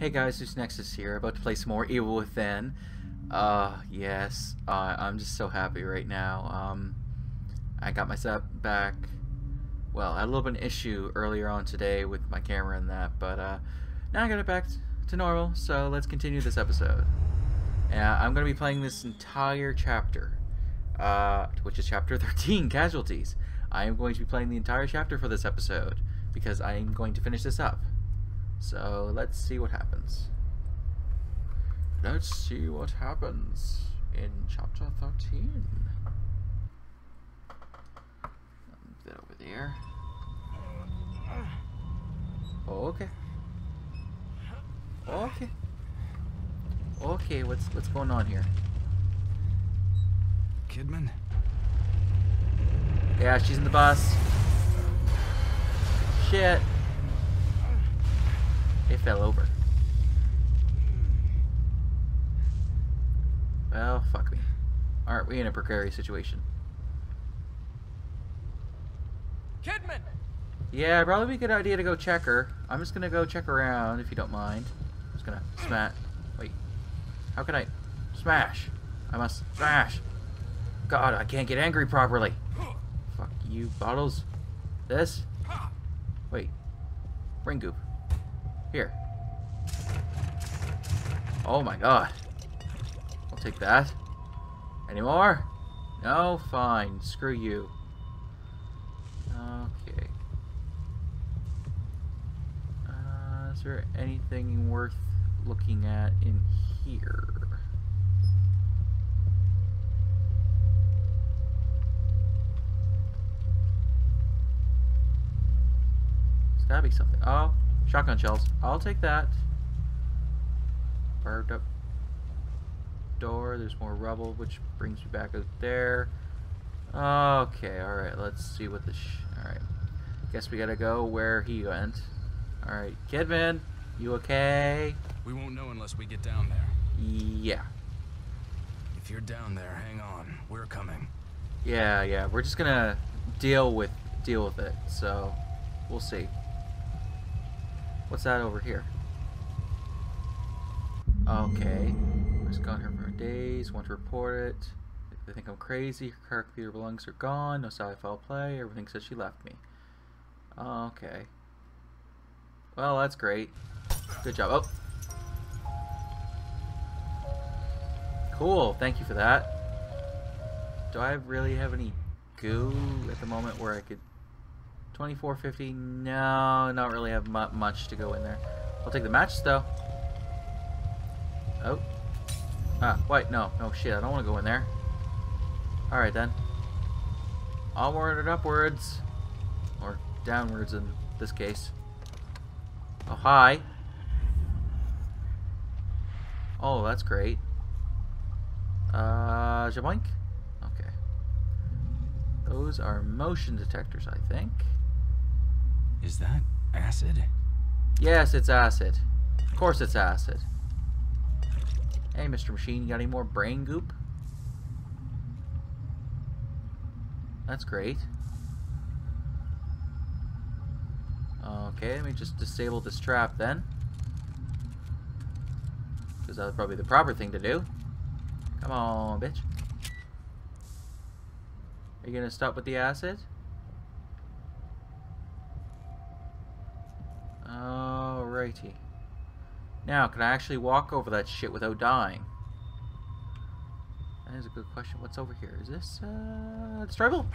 Hey guys, NeusNexus here, about to play some more Evil Within. Uh, yes, uh, I'm just so happy right now. Um, I got my set back. Well, I had a little bit of an issue earlier on today with my camera and that, but uh, now I got it back to normal, so let's continue this episode. And I'm going to be playing this entire chapter, uh, which is chapter 13, Casualties. I am going to be playing the entire chapter for this episode, because I am going to finish this up. So let's see what happens. Let's see what happens in chapter 13. Move that over there. Okay. Okay. Okay, what's what's going on here? Kidman? Yeah, she's in the bus. Shit. It fell over. Well, fuck me. Aren't we in a precarious situation? Kidman! Yeah, probably be a good idea to go check her. I'm just gonna go check around if you don't mind. I'm just gonna smash. Wait. How can I smash? I must smash. God, I can't get angry properly. Fuck you, bottles. This? Wait. Ring goop. Here. Oh my god. I'll take that. Any more? No? Fine. Screw you. Okay. Uh, is there anything worth looking at in here? Gotta be something. Oh, shotgun shells. I'll take that. Barbed up door. There's more rubble, which brings me back up there. Okay, alright, let's see what the Alright. Guess we gotta go where he went. Alright, Kidman, you okay? We won't know unless we get down there. Yeah. If you're down there, hang on. We're coming. Yeah, yeah. We're just gonna deal with deal with it, so we'll see. What's that over here? Okay. I just gone here for days, want to report it. They think I'm crazy, her car computer belongings are gone, no side foul play, everything says she left me. Okay. Well, that's great. Good job. Oh! Cool, thank you for that. Do I really have any goo at the moment where I could... 2450? No, not really have mu much to go in there. I'll take the matches though. Oh. Ah, wait, no, no shit, I don't want to go in there. Alright then. Onward and upwards. Or downwards in this case. Oh, hi. Oh, that's great. Uh, jaboink? Okay. Those are motion detectors, I think. Is that acid? Yes, it's acid. Of course it's acid. Hey, Mr. Machine, you got any more brain goop? That's great. Okay, let me just disable this trap then. Because that's probably the proper thing to do. Come on, bitch. Are you gonna stop with the acid? Alrighty. Now, can I actually walk over that shit without dying? That is a good question. What's over here? Is this, uh, the struggle?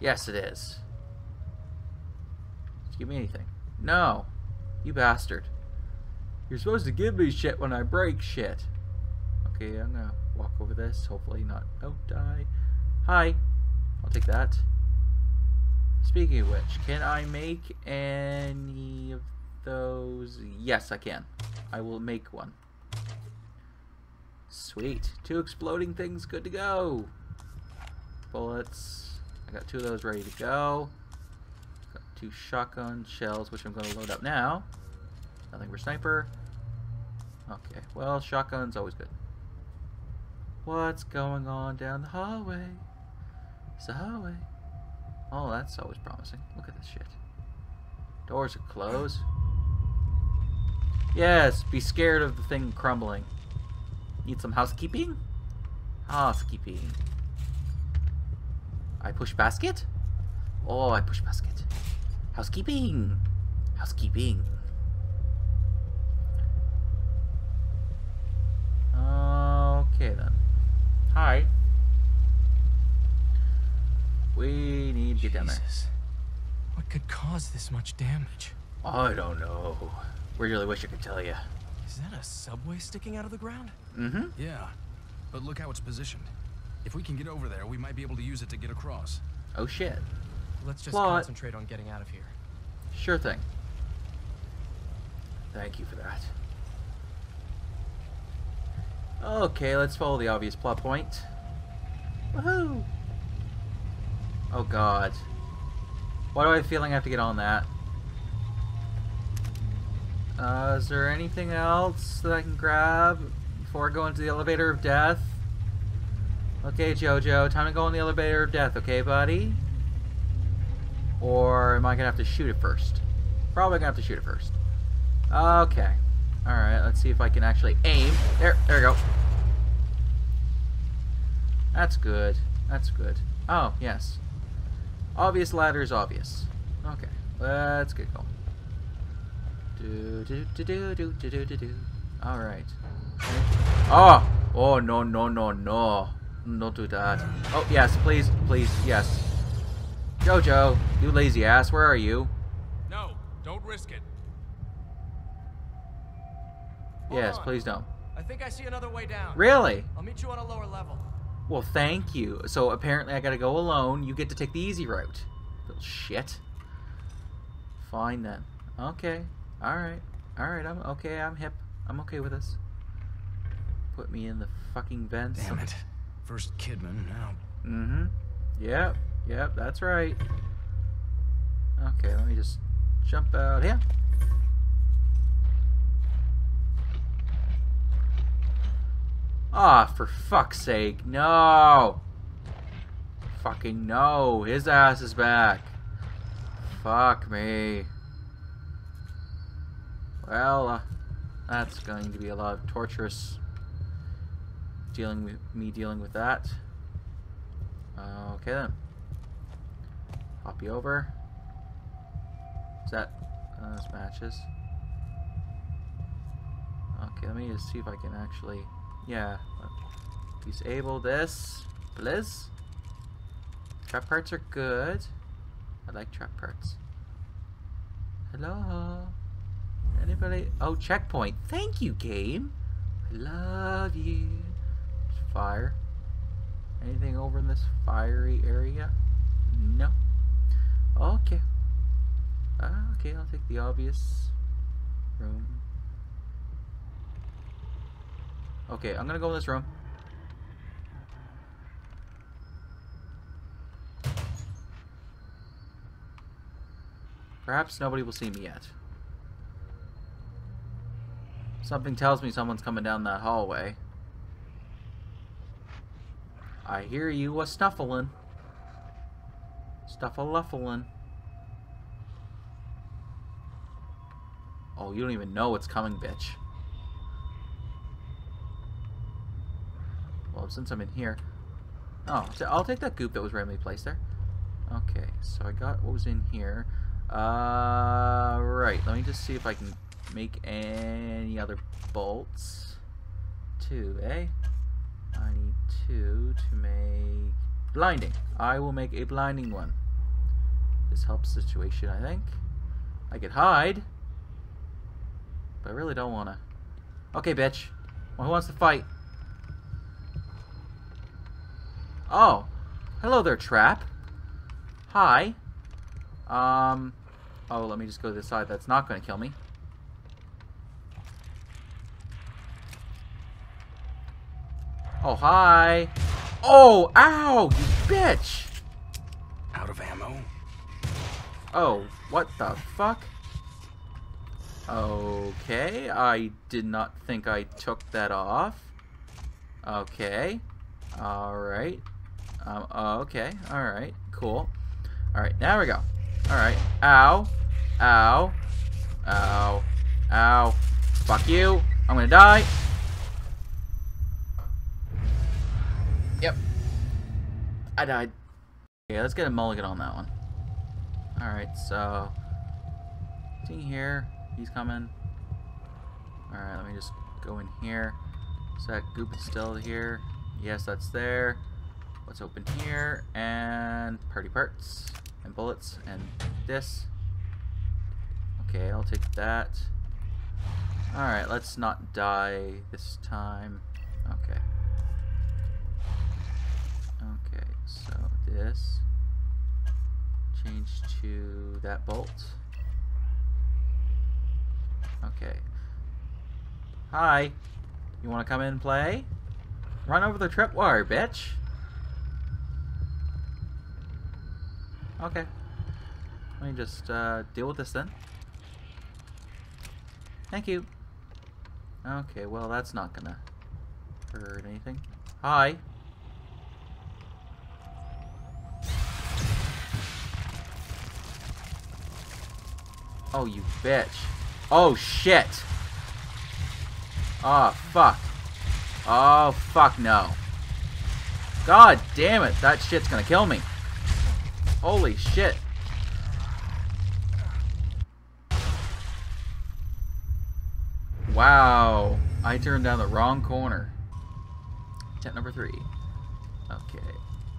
Yes, it is. Just give me anything. No. You bastard. You're supposed to give me shit when I break shit. Okay, I'm gonna walk over this. Hopefully not. Oh, die. Hi. I'll take that. Speaking of which, can I make any of those? Yes, I can. I will make one. Sweet. Two exploding things, good to go. Bullets. I got two of those ready to go. Got two shotgun shells, which I'm going to load up now. Nothing for sniper. Okay, well, shotgun's always good. What's going on down the hallway? It's the hallway. Oh, that's always promising. Look at this shit. Doors are closed. Yes, be scared of the thing crumbling. Need some housekeeping? Housekeeping. I push basket? Oh, I push basket. Housekeeping. Housekeeping. Okay then. Hi. We need to get down there. What could cause this much damage? I don't know. Really wish I could tell you. Is that a subway sticking out of the ground? Mm-hmm. Yeah. But look how it's positioned. If we can get over there, we might be able to use it to get across. Oh shit. Let's just Plot. concentrate on getting out of here. Sure thing. Thank you for that. Okay, let's follow the obvious plot point. Woohoo! Oh god. Why do I have a feeling I have to get on that? Uh, is there anything else that I can grab before I go into the elevator of death? Okay, Jojo, time to go in the elevator of death, okay, buddy? Or am I gonna have to shoot it first? Probably gonna have to shoot it first. Okay. Alright, let's see if I can actually aim. There, there we go. That's good. That's good. Oh, yes. Obvious ladder is obvious. Okay, let's get going. Do do do do do do do do do. Alright. Oh! Ah! Oh, no, no, no, no. Don't do that. Oh, yes, please, please, yes. Jojo, you lazy ass, where are you? No, don't risk it. Hold yes, on. please don't. I think I see another way down. Really? I'll meet you on a lower level. Well, thank you. So apparently I gotta go alone. You get to take the easy route. Little shit. Fine then. Okay. Alright. Alright, I'm okay, I'm hip. I'm okay with this. Put me in the fucking vents. Damn it. First Kidman, now. Mm-hmm. Yep. Yep, that's right. Okay, let me just jump out here. Ah, for fuck's sake, no! Fucking no, his ass is back. Fuck me. Well, uh, that's going to be a lot of torturous dealing with me dealing with that. Uh, okay then. Hop you over. Is that uh, this matches? Okay, let me just see if I can actually, yeah, disable this. Blizz. Trap parts are good. I like trap parts. Hello. Anybody? Oh, checkpoint. Thank you, game. I love you. Fire. Anything over in this fiery area? No. Okay. Ah, okay, I'll take the obvious room. Okay, I'm gonna go in this room. Perhaps nobody will see me yet. Something tells me someone's coming down that hallway. I hear you a snuffling. Stuffaluffelin. Oh, you don't even know what's coming, bitch. Well, since I'm in here... Oh, so I'll take that goop that was randomly placed there. Okay, so I got what was in here. Uh, right, let me just see if I can make any other bolts. Two, eh? I need two to make blinding. I will make a blinding one. This helps situation, I think. I could hide. But I really don't want to. Okay, bitch. Well, who wants to fight? Oh. Hello there, Trap. Hi. Um. Oh, let me just go to the side that's not going to kill me. Oh, hi. Oh, ow, you bitch. Out of ammo? Oh, what the fuck? Okay, I did not think I took that off. Okay. Alright. Um, okay, alright, cool. Alright, now we go. Alright, ow. Ow. Ow. Ow. Fuck you. I'm gonna die. I died. Okay, let's get a mulligan on that one. Alright, so... See here? He's coming. Alright, let me just go in here. Is that goop still here? Yes, that's there. Let's open here and party parts and bullets and this. Okay, I'll take that. Alright, let's not die this time. Okay. Okay, so this. Change to that bolt. Okay. Hi. You want to come in and play? Run over the tripwire, bitch. Okay. Let me just uh, deal with this then. Thank you. Okay, well that's not gonna hurt anything. Hi. Oh, you bitch. Oh, shit. Oh, fuck. Oh, fuck no. God damn it. That shit's gonna kill me. Holy shit. Wow. I turned down the wrong corner. Tip number three. Okay.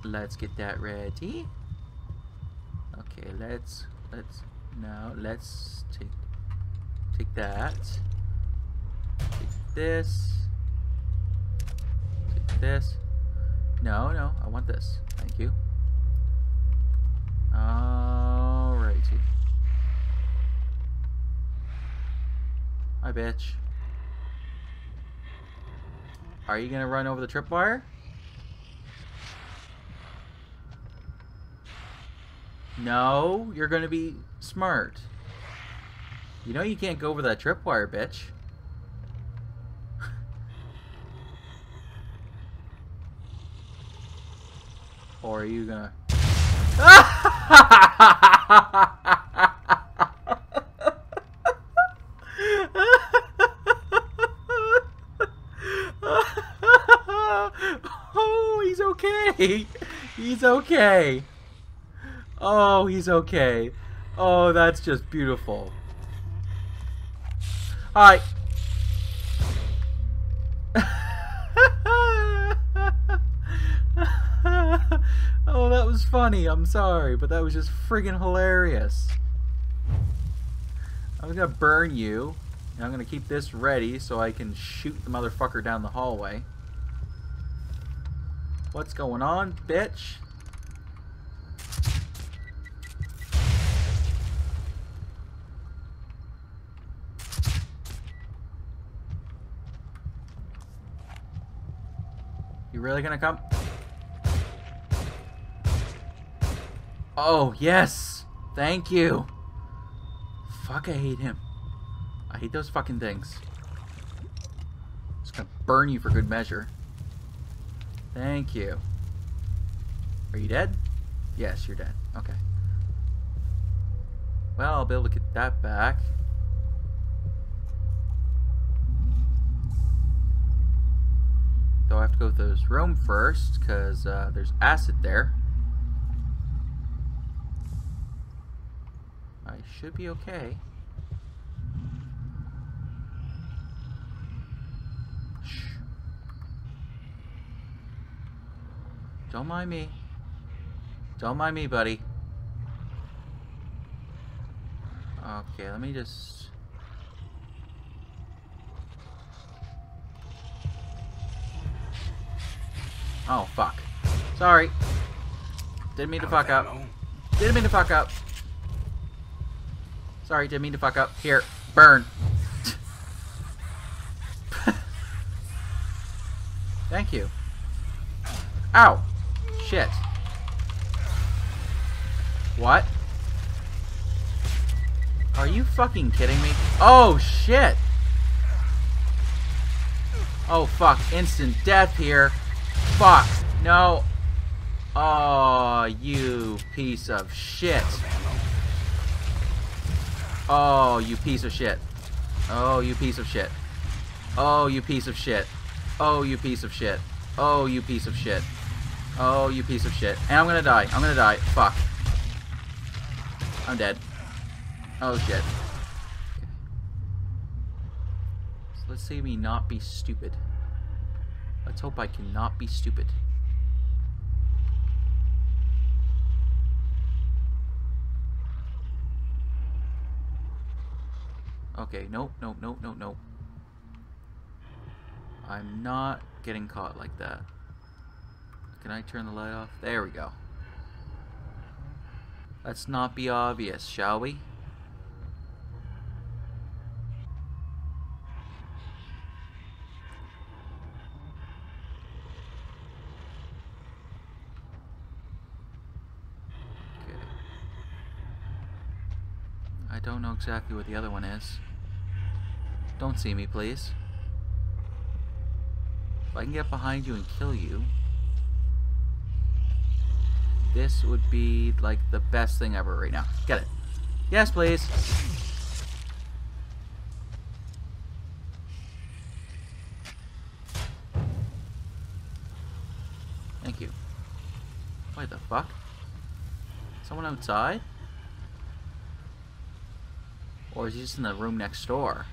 Let's get that ready. Okay, let's let's now let's take take that. Take this. Take this. No, no, I want this. Thank you. Alrighty. Hi, bitch. Are you gonna run over the tripwire? No, you're gonna be smart. You know you can't go over that tripwire, bitch. or are you gonna... oh, he's okay. He's okay. Oh, he's okay. Oh, that's just beautiful. Alright. oh, that was funny. I'm sorry, but that was just friggin' hilarious. I'm gonna burn you. And I'm gonna keep this ready so I can shoot the motherfucker down the hallway. What's going on, bitch? Really gonna come? Oh, yes! Thank you! Fuck, I hate him. I hate those fucking things. Just gonna burn you for good measure. Thank you. Are you dead? Yes, you're dead. Okay. Well, I'll be able to get that back. Though I have to go through this room first, because uh, there's acid there. I should be okay. Don't mind me. Don't mind me, buddy. Okay, let me just... Oh, fuck. Sorry. Didn't mean to fuck up. Didn't mean to fuck up. Sorry, didn't mean to fuck up. Here, burn. Thank you. Ow! Shit. What? Are you fucking kidding me? Oh, shit! Oh, fuck. Instant death here. Fuck. No. Oh, you piece of shit. Oh, you piece of shit. Oh, you piece of shit. Oh, you piece of shit. Oh, you piece of shit. Oh, you piece of shit. Oh, you piece of shit. And I'm gonna die. I'm gonna die. Fuck. I'm dead. Oh, shit. So let's see me not be stupid. Let's hope I cannot be stupid. Okay, nope, nope, nope, nope, nope. I'm not getting caught like that. Can I turn the light off? There we go. Let's not be obvious, shall we? Okay. I don't know exactly what the other one is. Don't see me, please. If I can get behind you and kill you, this would be like the best thing ever right now. Get it. Yes, please. Thank you. What the fuck? Someone outside? Or is he just in the room next door?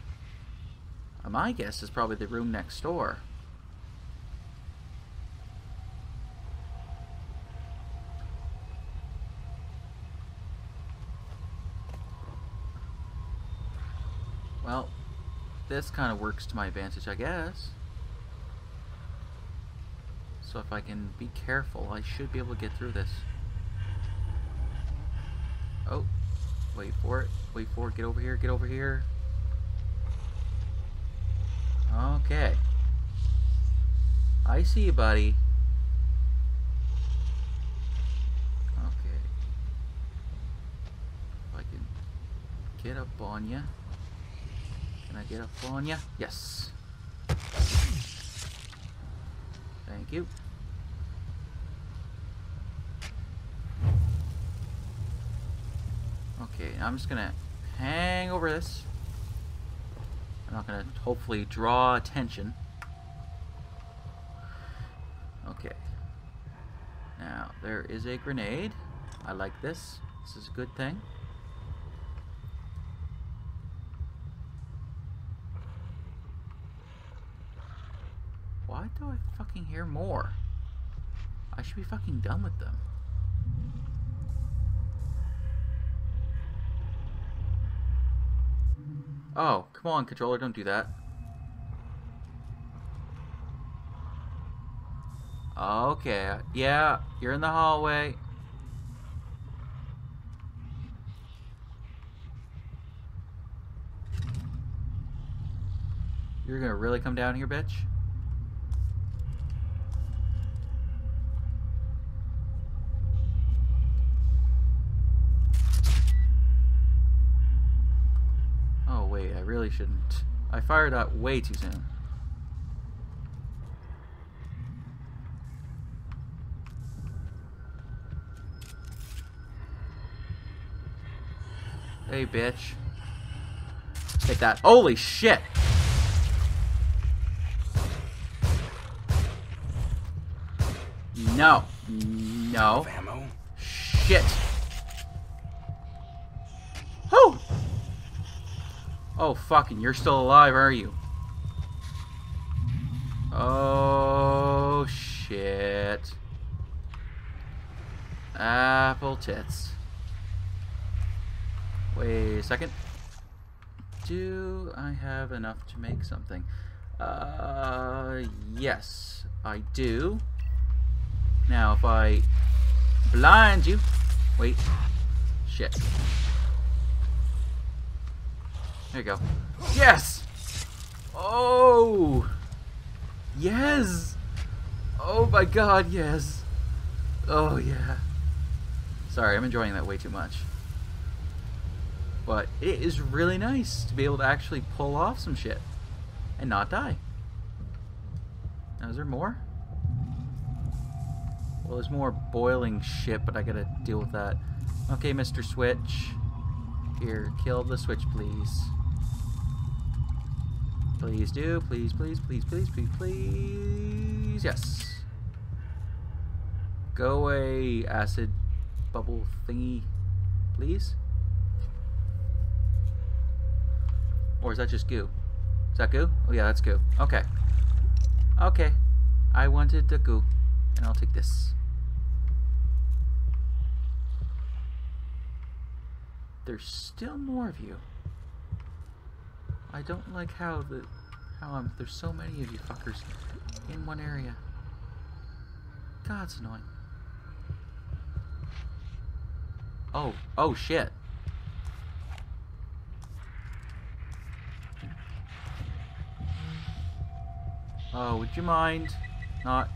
Uh, my guess is probably the room next door. Well, this kind of works to my advantage, I guess. So if I can be careful, I should be able to get through this. Oh, wait for it, wait for it, get over here, get over here. Okay. I see you, buddy. Okay. If I can get up on you. Can I get up on you? Yes. Thank you. Okay, I'm just gonna hang over this. I'm not to hopefully draw attention. Okay. Now, there is a grenade. I like this. This is a good thing. Why do I fucking hear more? I should be fucking done with them. Oh, come on, controller, don't do that. Okay, yeah, you're in the hallway. You're gonna really come down here, bitch? Really shouldn't. I fired that way too soon. Hey, bitch. Take that. Holy shit! No. No. Shit. Oh, fucking, you're still alive, are you? Oh, shit. Apple tits. Wait a second. Do I have enough to make something? Uh, yes, I do. Now, if I blind you... Wait. Shit. There you go. Yes! Oh! Yes! Oh my god, yes! Oh yeah. Sorry, I'm enjoying that way too much. But it is really nice to be able to actually pull off some shit and not die. Now, is there more? Well, there's more boiling shit, but I gotta deal with that. Okay, Mr. Switch. Here, kill the switch, please. Please do. Please, please, please, please, please, please. Yes. Go away, acid bubble thingy. Please? Or is that just goo? Is that goo? Oh yeah, that's goo. Okay. Okay. I wanted the goo. And I'll take this. There's still more of you. I don't like how the how um there's so many of you fuckers in one area. God's annoying. Oh, oh shit. Oh, would you mind not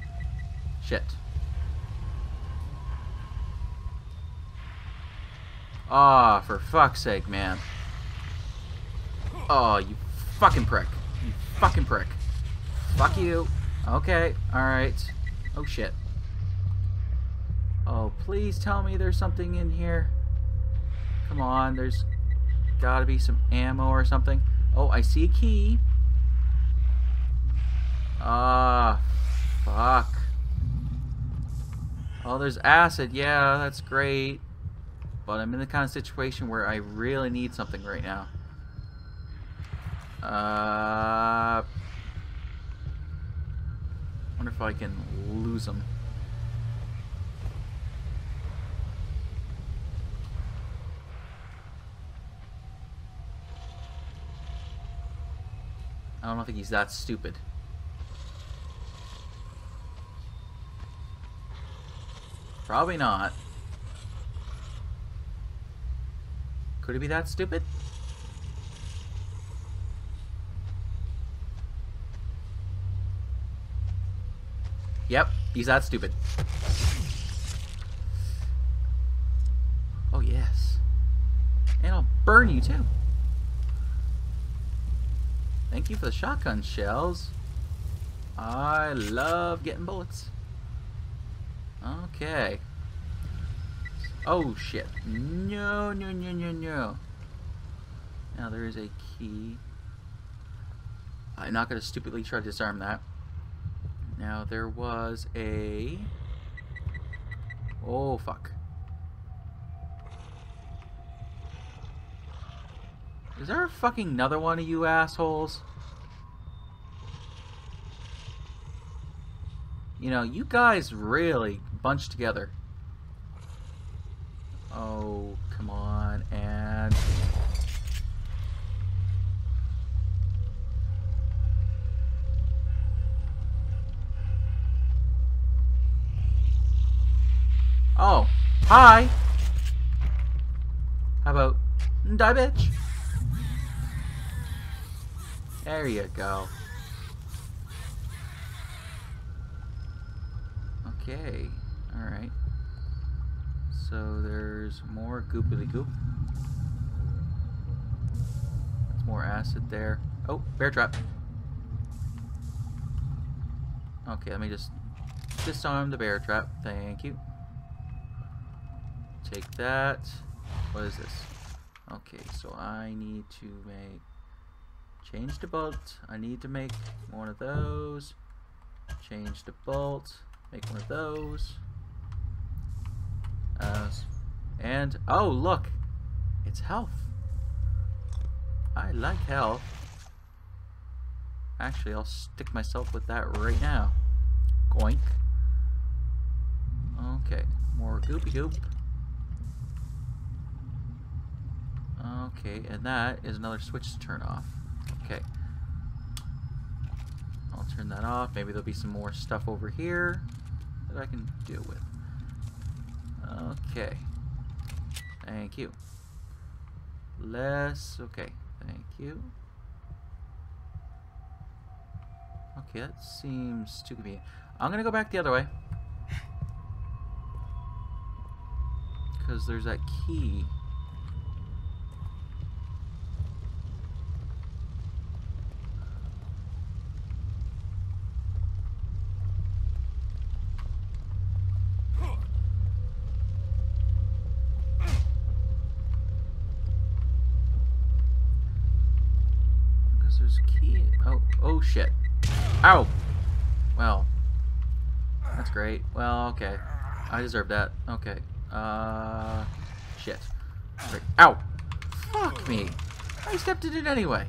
shit. Ah, for fuck's sake, man. Oh, you fucking prick. You fucking prick. Fuck you. Okay, alright. Oh shit. Oh, please tell me there's something in here. Come on, there's gotta be some ammo or something. Oh, I see a key. Ah, fuck. Oh, there's acid. Yeah, that's great. But I'm in the kind of situation where I really need something right now. Uh, wonder if I can lose them. I don't think he's that stupid. Probably not. Could it be that stupid? Yep, he's that stupid. Oh, yes. And I'll burn you, too. Thank you for the shotgun shells. I love getting bullets. Okay. Oh, shit. No, no, no, no, no. Now there is a key. I'm not going to stupidly try to disarm that. Now there was a... Oh, fuck. Is there a fucking another one of you assholes? You know, you guys really bunched together. Oh, come on, and... Oh, hi! How about die bitch? There you go. Okay, alright. So there's more goopily goop. That's more acid there. Oh, bear trap. Okay, let me just disarm the bear trap. Thank you. Take that. What is this? Okay, so I need to make change the bolt. I need to make one of those. Change the bolt. Make one of those. Uh, and oh look, it's health. I like health. Actually, I'll stick myself with that right now. Goink. Okay, more goopy goop. Okay, and that is another switch to turn off. Okay. I'll turn that off. Maybe there'll be some more stuff over here that I can deal with. Okay. Thank you. Less. Okay. Thank you. Okay, that seems too convenient. I'm gonna go back the other way. Because there's that key. There's key. Oh. shit. Ow! Well. That's great. Well, okay. I deserve that. Okay. Uh... Shit. Great. Ow! Fuck me! I stepped in it anyway.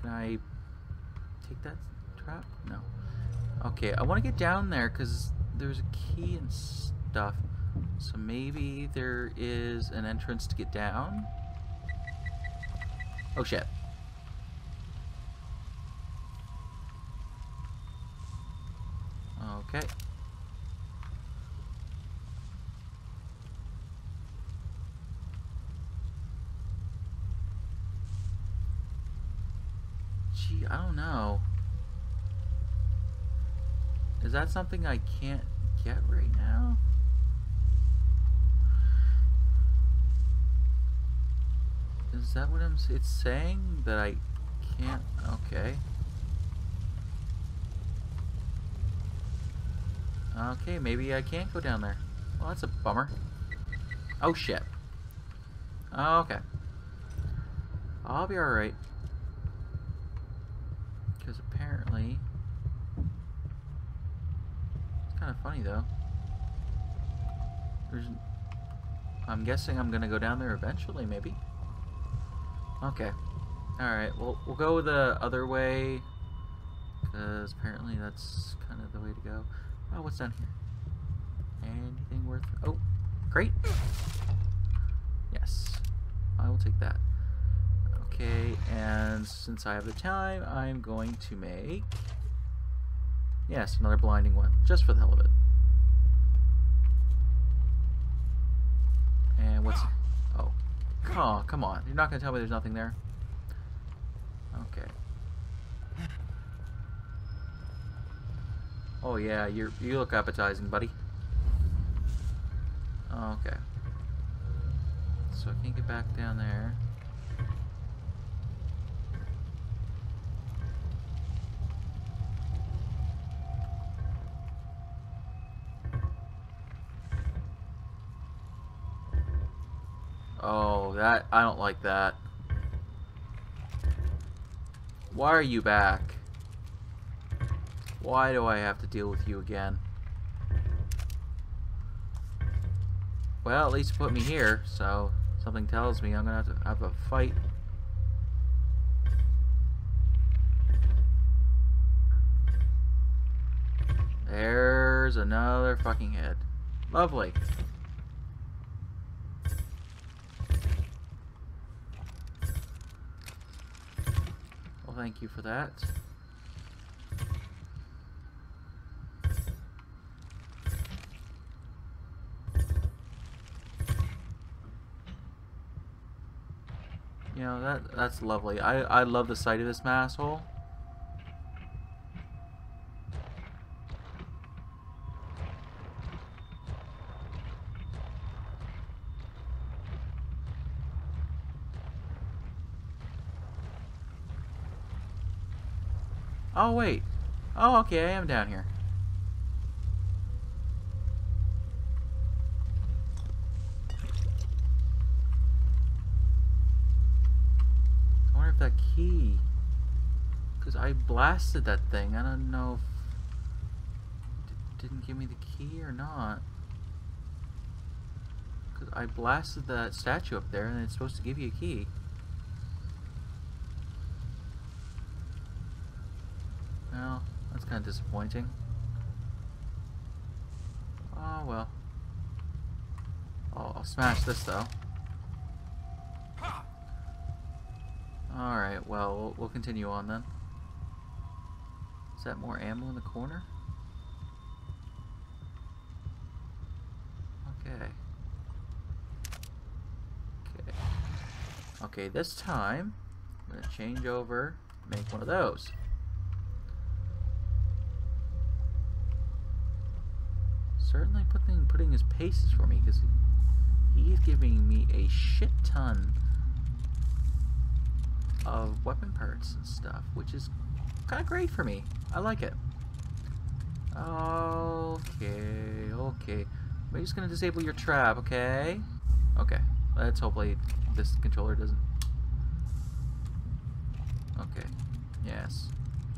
Can I take that trap? No. Okay, I want to get down there because there's a key and stuff. So maybe there is an entrance to get down? Oh shit. Okay. Gee, I don't know. Is that something I can't get right now? Is that what I'm it's saying that I can't okay. Okay, maybe I can't go down there. Well, that's a bummer. Oh shit. Okay. I'll be alright. Because apparently... It's kind of funny though. There's... I'm guessing I'm gonna go down there eventually, maybe. Okay. Alright, well, we'll go the other way. Because apparently that's kind of the way to go. Oh, what's down here? Anything worth... Oh, great. Yes. I will take that. Okay, and since I have the time, I'm going to make... Yes, another blinding one. Just for the hell of it. And what's... Oh. Oh, come on. You're not going to tell me there's nothing there? Okay. Oh yeah, you you look appetizing, buddy. Okay. So I can't get back down there. That I don't like that. Why are you back? Why do I have to deal with you again? Well, at least put me here, so something tells me I'm gonna have to have a fight. There's another fucking head. Lovely. Thank you for that. You know, that that's lovely. I, I love the sight of this masshole. Oh, wait. Oh, okay, I am down here. I wonder if that key... Because I blasted that thing. I don't know if... It didn't give me the key or not. Because I blasted that statue up there and it's supposed to give you a key. Disappointing. Oh, well. Oh, I'll smash this, though. Alright, well, well, we'll continue on then. Is that more ammo in the corner? Okay. Okay. Okay, this time, I'm going to change over, make one of those. Certainly putting putting his paces for me because he's giving me a shit ton of weapon parts and stuff, which is kind of great for me. I like it. Okay, okay. We're just gonna disable your trap, okay? Okay. Let's hopefully this controller doesn't. Okay. Yes.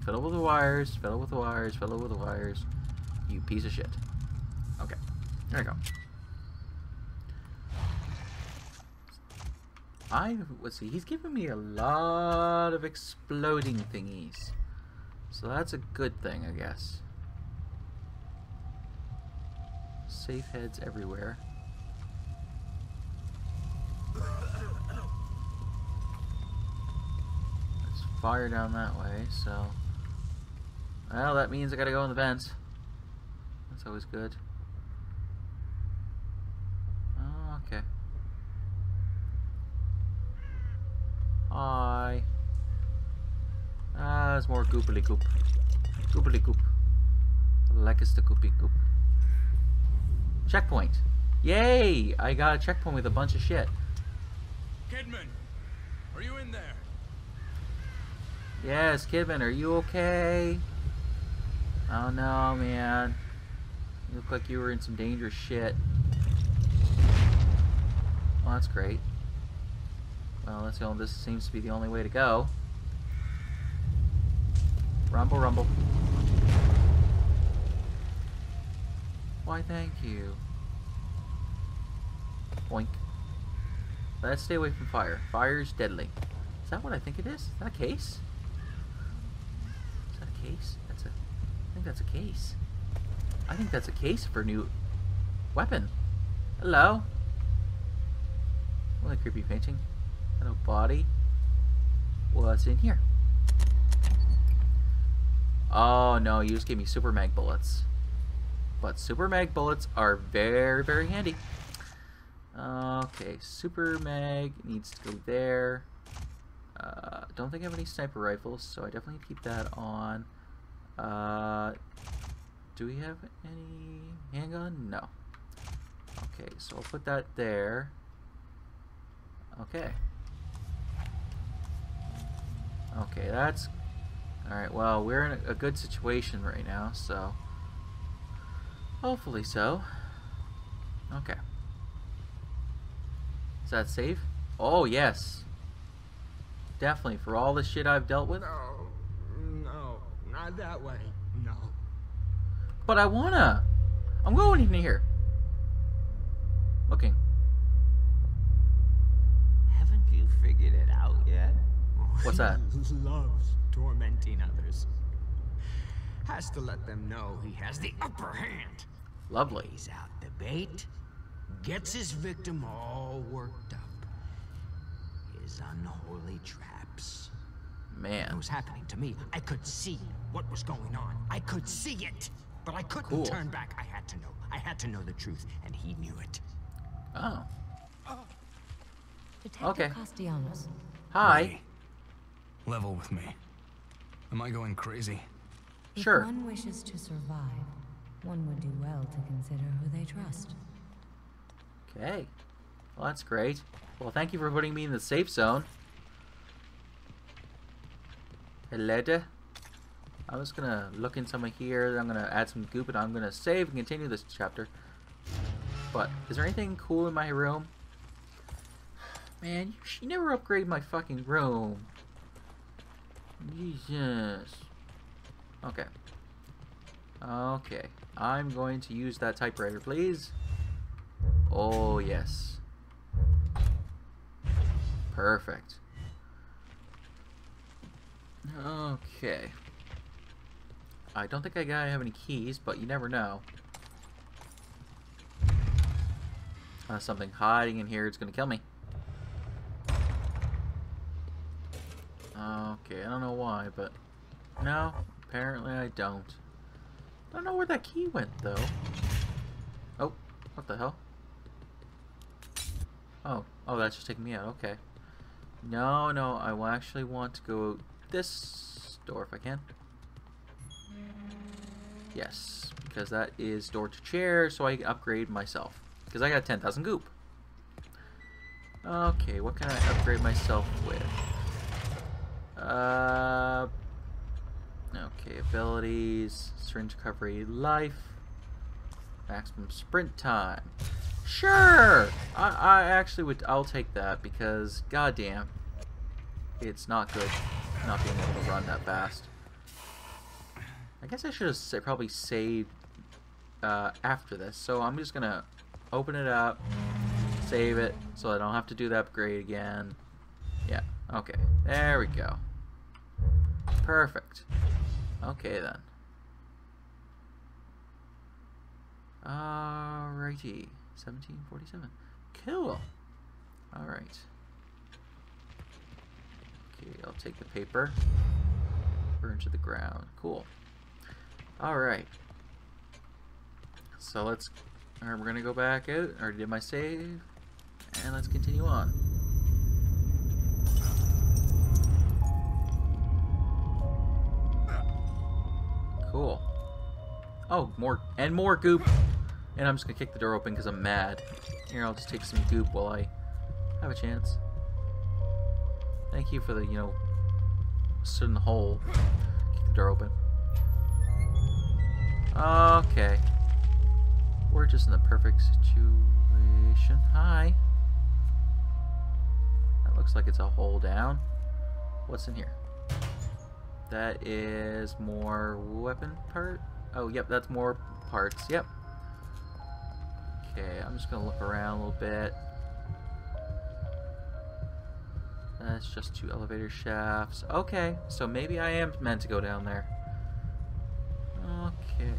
Fiddle with the wires, fiddle with the wires, fiddle with the wires. You piece of shit. There we go. I let's see, he's giving me a lot of exploding thingies. So that's a good thing, I guess. Safe heads everywhere. There's fire down that way, so well that means I gotta go in the vents. That's always good. Oh, okay. Hi. Ah, it's more goopily goop. Goopily goop. Lekkest goopy goop. Checkpoint. Yay! I got a checkpoint with a bunch of shit. Kidman, are you in there? Yes, Kidman, are you okay? Oh no, man. You look like you were in some dangerous shit. Well, that's great. Well, let's go. this seems to be the only way to go. Rumble, rumble. Why, thank you. Boink. Let's stay away from fire. Fire's deadly. Is that what I think it is? Is that a case? Is that a case? That's a... I think that's a case. I think that's a case for new weapon. Hello? What a creepy painting. Hello, body. What's in here? Oh no, you just gave me super mag bullets. But super mag bullets are very, very handy. Okay, super mag needs to go there. Uh, don't think I have any sniper rifles, so I definitely keep that on. Uh, do we have any handgun? No. Okay, so I'll put that there. Okay. Okay, that's... Alright, well, we're in a, good situation right now, so... Hopefully so. Okay. Is that safe? Oh, yes. Definitely, for all the shit I've dealt with. No, no, not that way. No. But I wanna. I'm going in here. Looking. Haven't you figured it out yet? What's that? He loves tormenting others. Has to let them know he has the upper hand. Lovely. He's out the bait, gets his victim all worked up. His unholy traps. Man. It was happening to me. I could see what was going on. I could see it. But I couldn't Cool. turn back. I had to know. I had to know the truth, and he knew it. Oh. oh. Detective Okay. Castellanos. Hi. Lee, Level with me. Am I going crazy? Sure. If Sure. one wishes to survive, one would do well to consider who they trust. Okay. Well, that's great. Well, thank you for putting me in the safe zone. Hello. I'm just gonna look in some of here. I'm gonna add some goop, and I'm gonna save and continue this chapter. But is there anything cool in my room? Man, you, sh- you never upgrade my fucking room. Jesus. Okay. Okay. I'm going to use that typewriter, please. Oh, yes. Perfect. Okay. I don't think I have any keys, but you never know. Uh, something hiding in here is gonna kill me. Okay, I don't know why, but... No, apparently I don't. I don't know where that key went, though. Oh, what the hell? Oh, oh, that's just taking me out. Okay. No, no, I will actually want to go this door if I can. Yes, because that is door to chair, so I upgrade myself. Because I got 10,000 goop. Okay, what can I upgrade myself with? Uh, okay, abilities, syringe recovery, life, maximum sprint time. Sure! I, I actually would, I'll take that because, goddamn, it's not good. not being able to run that fast. I guess I should have sa probably saved uh, after this. So I'm just gonna open it up, save it, so I don't have to do the upgrade again. Yeah, okay. There we go. Perfect. Okay then. Alrighty. 1747. Cool. Alright. Okay, I'll take the paper. Burn to the ground. Cool. Alright. So let's... Alright, we're gonna go back out. I already did my save. And let's continue on. Cool. Oh, more and more goop. And I'm just gonna kick the door open because I'm mad. Here, I'll just take some goop while I have a chance. Thank you for the, you know, sit in the hole. Kick the door open. Okay. We're just in the perfect situation. Hi. That looks like it's a hole down. What's in here? That is more weapon part. Oh, yep, that's more parts. Yep. Okay, I'm just gonna look around a little bit. That's just two elevator shafts. Okay, so maybe I am meant to go down there. Okay.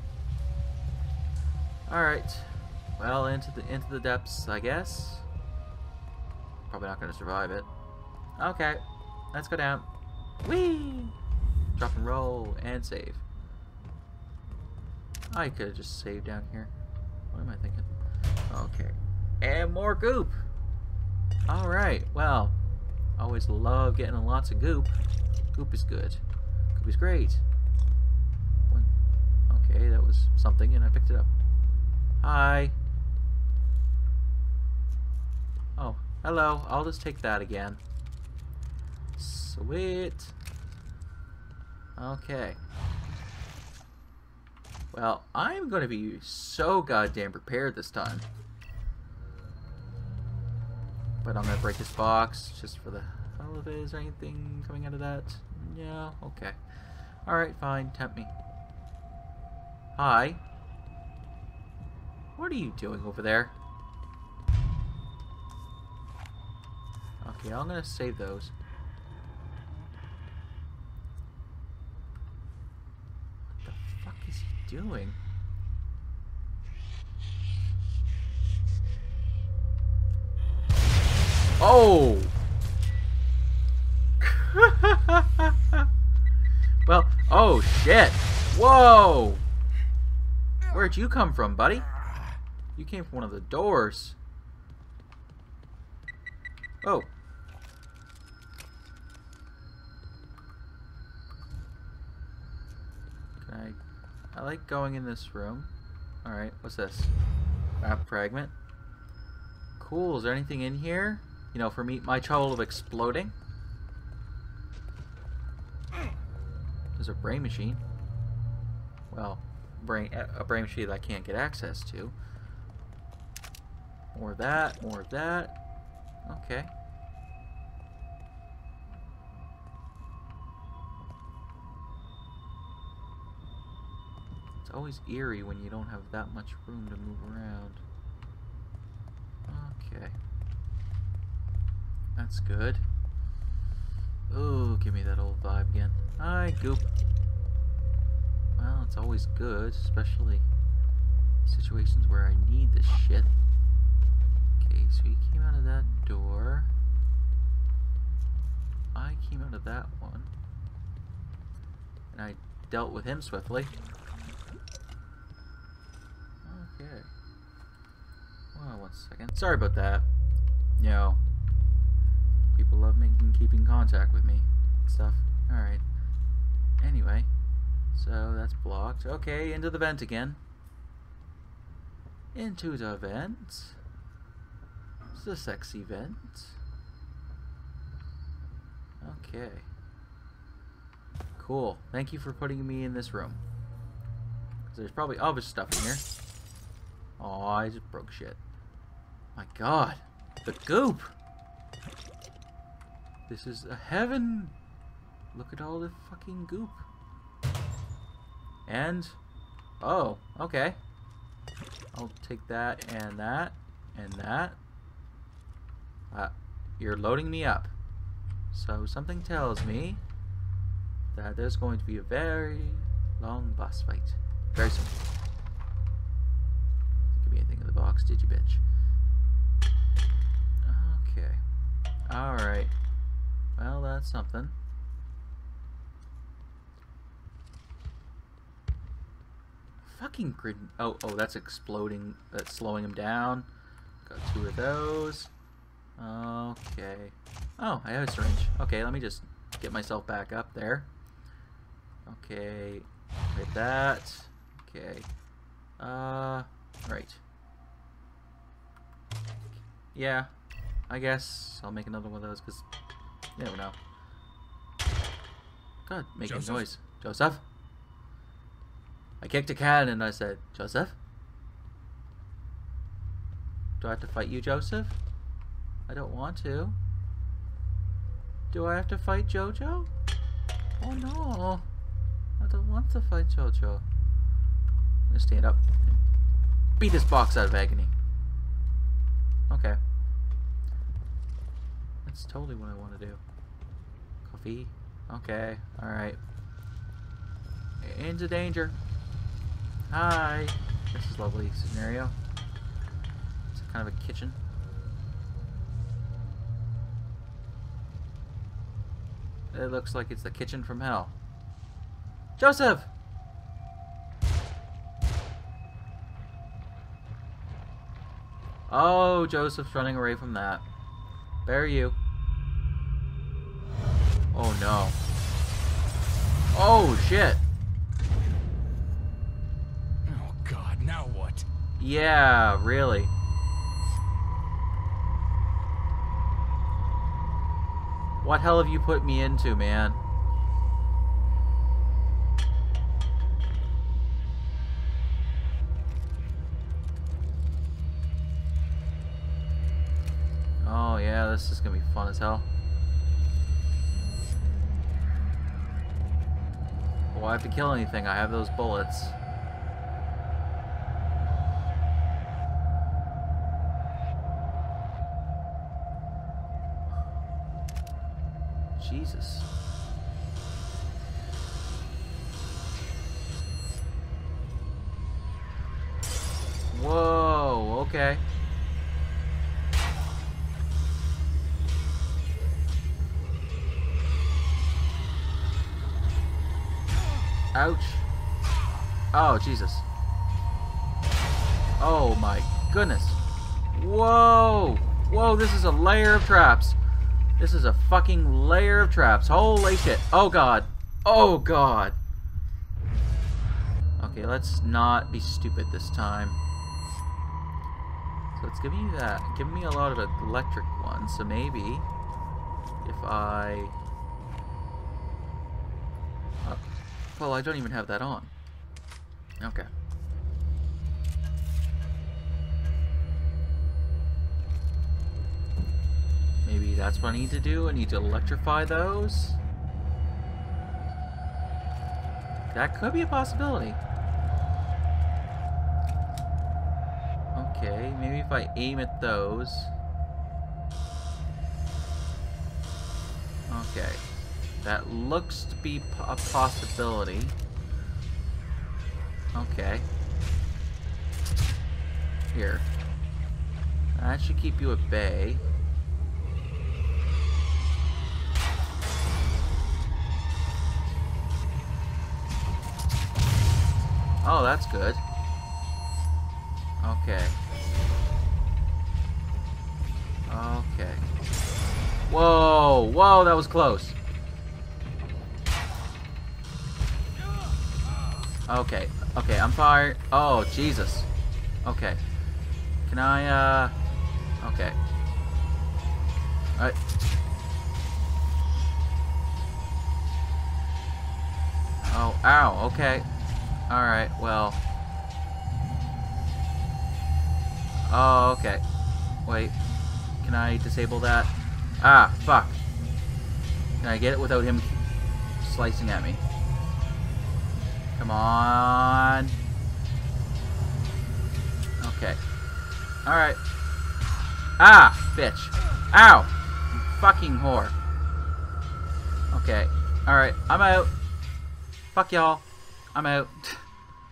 Alright. Well, into the into the depths, I guess. Probably not gonna survive it. Okay. Let's go down. Whee! Drop and roll and save. I could have just saved down here. What am I thinking? Okay. And more goop! Alright, well. Always love getting lots of goop. Goop is good. Goop is great. One. Okay, that was something and I picked it up. Hi. Oh, hello. I'll just take that again. Sweet. Okay. Well, I'm going to be so goddamn prepared this time. But I'm going to break this box just for the hell of it. Is there anything coming out of that? Yeah, okay. Alright, fine. Tempt me. Hi. What are you doing over there? Okay, I'm going to save those. Doing? Oh! well, oh shit! Whoa! Where'd you come from, buddy? You came from one of the doors. Oh. I like going in this room. Alright, what's this? Map fragment. Cool, is there anything in here? You know, for me, my trouble of exploding? There's a brain machine. Well, brain a brain machine that I can't get access to. More of that, more of that. Okay. Always eerie when you don't have that much room to move around. Okay. That's good. Oh, give me that old vibe again. Hi, Goop. Well, it's always good, especially situations where I need this shit. Okay, so he came out of that door. I came out of that one. And I dealt with him swiftly. Okay. Well, one second. Sorry about that. You know, people love making keeping contact with me stuff. Alright. Anyway, so that's blocked. Okay, into the vent again. Into the vent. It's a sexy vent. Okay. Cool. Thank you for putting me in this room. There's probably other stuff in here. Oh, I just broke shit. My god. The goop! This is a heaven! Look at all the fucking goop. And, oh, okay. I'll take that and that and that. Uh, you're loading me up. So something tells me that there's going to be a very long boss fight. Very soon. Give me anything in the box, did you, bitch? Okay. Alright. Well, that's something. Fucking grid. Oh, oh, that's exploding. That's slowing him down. Got two of those. Okay. Oh, I have a syringe. Okay, let me just get myself back up there. Okay. Hit that. Okay. Uh, right. Yeah, I guess I'll make another one of those because you never know. God, making Joseph? noise. Joseph? I kicked a can and I said, Joseph? Do I have to fight you, Joseph? I don't want to. Do I have to fight Jojo? Oh no. I don't want to fight Jojo. I'm gonna stand up and beat this box out of agony. Okay. That's totally what I want to do. Coffee. Okay. Alright. Into danger. Hi. This is lovely scenario. It's kind of a kitchen. It looks like it's the kitchen from hell. Joseph! Oh, Joseph's running away from that. Bear you. Oh no. Oh shit. Oh god, now what? Yeah, really. What hell have you put me into, man? Well, I have to kill anything. I have those bullets. Jesus. Whoa, okay. Ouch. Oh, Jesus. Oh my goodness. Whoa! Whoa, this is a layer of traps. This is a fucking layer of traps. Holy shit. Oh god. Oh god. Okay, let's not be stupid this time. So it's giving me that. Giving me a lot of electric ones, so maybe if I... well, I don't even have that on. Okay. Maybe that's what I need to do. I need to electrify those. That could be a possibility. Okay, maybe if I aim at those. Okay. That looks to be a possibility. Okay. Here. That should keep you at bay. Oh, that's good. Okay. Okay. Whoa! Whoa, that was close. Okay. Okay, I'm fired. Oh, Jesus. Okay. Can I, uh... Okay. Alright. Oh, ow, okay. Alright, well. Oh, okay. Wait. Can I disable that? Ah, fuck. Can I get it without him slicing at me. Come on. Okay. Alright. Ah, bitch. Ow! Fucking whore. Okay. Alright, I'm out. Fuck y'all. I'm out.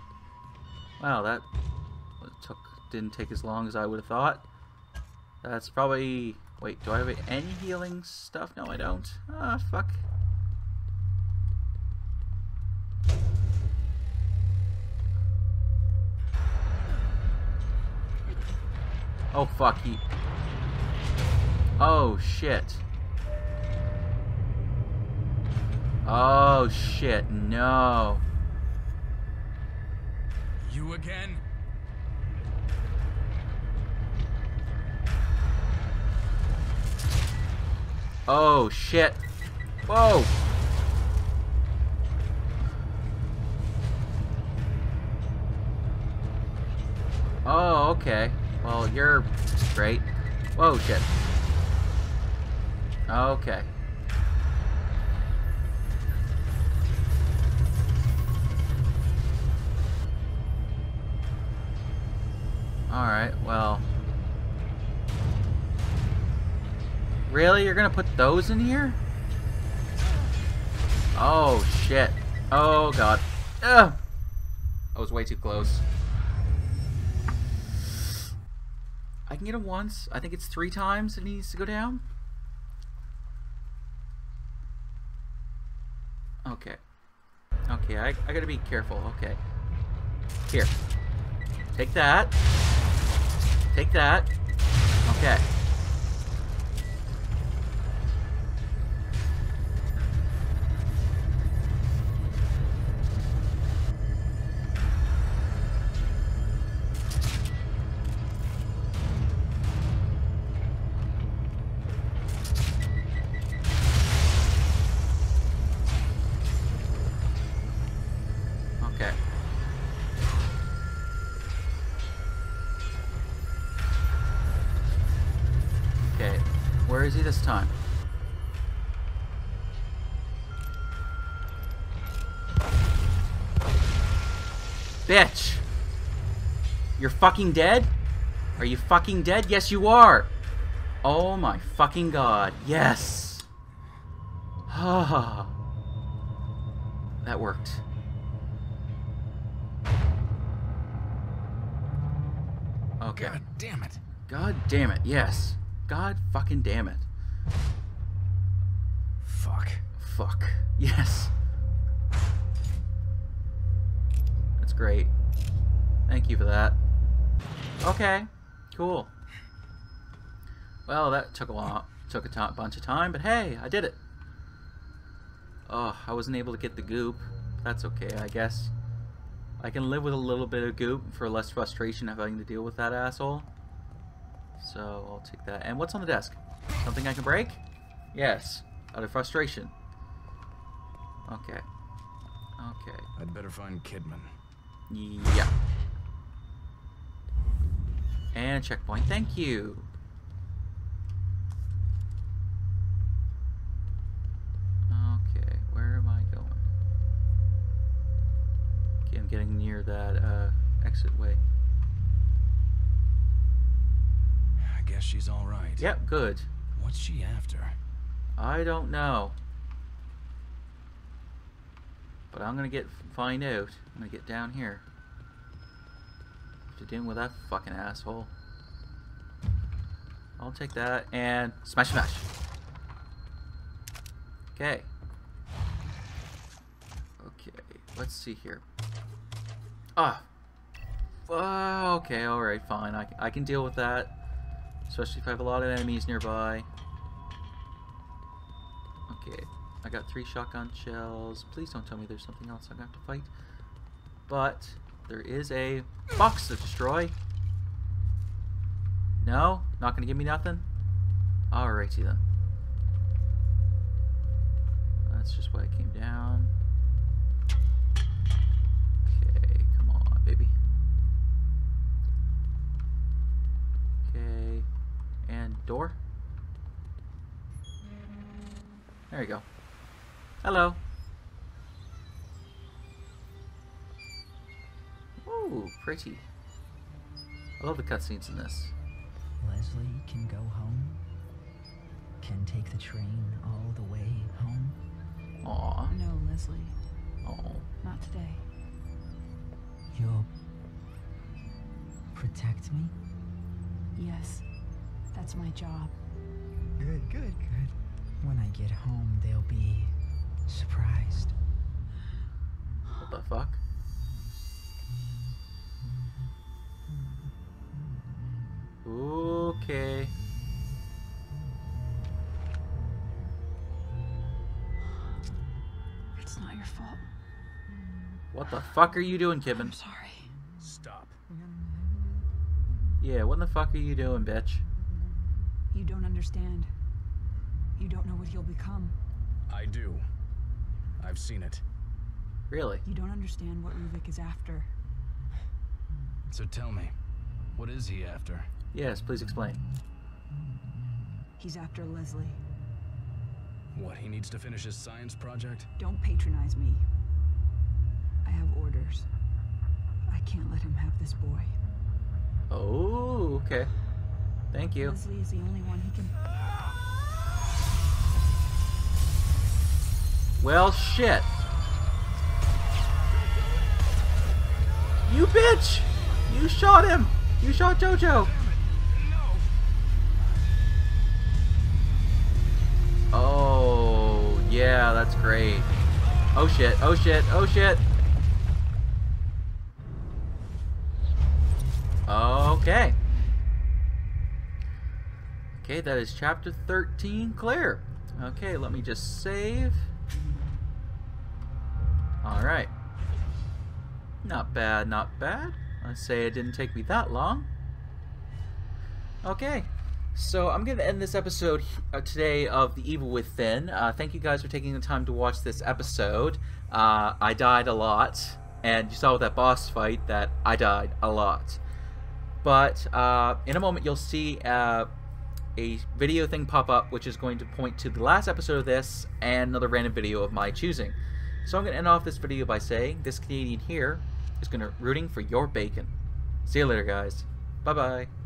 wow, that took didn't take as long as I would have thought. That's probably... Wait, do I have any healing stuff? No, I don't. Ah, fuck. Oh, fuck. He... Oh, shit. Oh, shit. No. You again? Oh, shit. Whoa. Oh, okay. Well, you're great. Whoa, shit. Okay. Alright, well... Really? You're gonna put those in here? Oh, shit. Oh, God. Ugh! I was way too close. I can get him once. I think it's three times it needs to go down. Okay. Okay, I, I gotta be careful. Okay. Here. Take that. Take that. Okay. Okay. Bitch! You're fucking dead? Are you fucking dead? Yes, you are! Oh my fucking god. Yes! Ah. that worked. Okay. God damn it. God damn it, yes. God fucking damn it. Fuck. Fuck. Yes. Great. Thank you for that. Okay. Cool. Well, that took a lot. Took a bunch of time, but hey, I did it. Oh, I wasn't able to get the goop. That's okay, I guess. I can live with a little bit of goop for less frustration having to deal with that asshole. So I'll take that. And what's on the desk? Something I can break? Yes. Out of frustration. Okay. Okay. I'd better find Kidman. Yeah. And checkpoint. Thank you. Okay, where am I going? Okay, I'm getting near that uh, exit way. I guess she's all right. Yep, good. What's she after? I don't know. But I'm gonna get find out. I'm gonna get down here. To deal with that fucking asshole. I'll take that and smash smash. Okay. Okay, let's see here. Ah. Okay, alright, fine. I, I can deal with that. Especially if I have a lot of enemies nearby. Got three shotgun shells. Please don't tell me there's something else I'm gonna have to fight. But there is a box to destroy. No? Not gonna give me nothing? Alrighty then. That's just why I came down. Okay, come on, baby. Okay. And door? There you go. Hello. Ooh, pretty. I love the cutscenes in this. Leslie can go home. Can take the train all the way home. Aw. No, Leslie. Oh. Not today. You'll protect me? Yes. That's my job. Good, good, good. When I get home, they'll be surprised. What the fuck? Okay. It's not your fault. What the fuck are you doing, I'm sorry. Stop. Yeah, what the fuck are you doing, bitch? You don't understand. You don't know what you'll become. I do. I've seen it. Really? You don't understand what Ruvik is after. So tell me, what is he after? Yes, please explain. He's after Leslie. What, he needs to finish his science project? Don't patronize me. I have orders. I can't let him have this boy. Oh, okay. Thank you. Leslie is the only one he can. Well, shit. You bitch! You shot him! You shot Jojo! Oh, yeah, that's great. Oh shit, oh shit, oh shit! Okay. Okay, that is chapter 13 clear. Okay, let me just save. Alright. Not bad, not bad. I'd say it didn't take me that long. Okay. So I'm going to end this episode uh, today of The Evil Within. Uh, thank you guys for taking the time to watch this episode. Uh, I died a lot, and you saw with that boss fight that I died a lot. But uh, in a moment, you'll see uh, a video thing pop up, which is going to point to the last episode of this and another random video of my choosing. So I'm going to end off this video by saying this Canadian here is going to rooting for your bacon. See you later, guys. Bye bye.